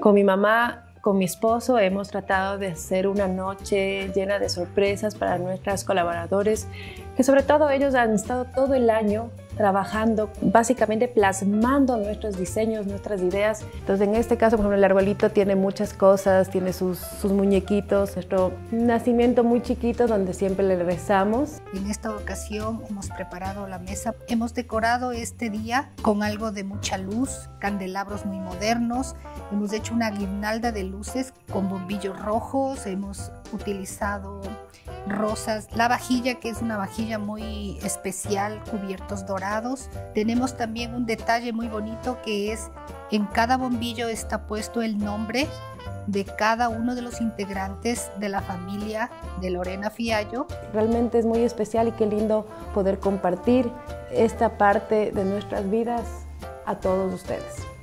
Con mi mamá, con mi esposo, hemos tratado de hacer una noche llena de sorpresas para nuestros colaboradores, que sobre todo ellos han estado todo el año trabajando, básicamente plasmando nuestros diseños, nuestras ideas. Entonces, en este caso, por ejemplo, el arbolito tiene muchas cosas, tiene sus, sus muñequitos, nuestro nacimiento muy chiquito donde siempre le rezamos. En esta ocasión hemos preparado la mesa, hemos decorado este día con algo de mucha luz, candelabros muy modernos, hemos hecho una guirnalda de luces con bombillos rojos, hemos utilizado rosas, la vajilla que es una vajilla muy especial, cubiertos dorados. Tenemos también un detalle muy bonito que es en cada bombillo está puesto el nombre de cada uno de los integrantes de la familia de Lorena Fiallo. Realmente es muy especial y qué lindo poder compartir esta parte de nuestras vidas a todos ustedes.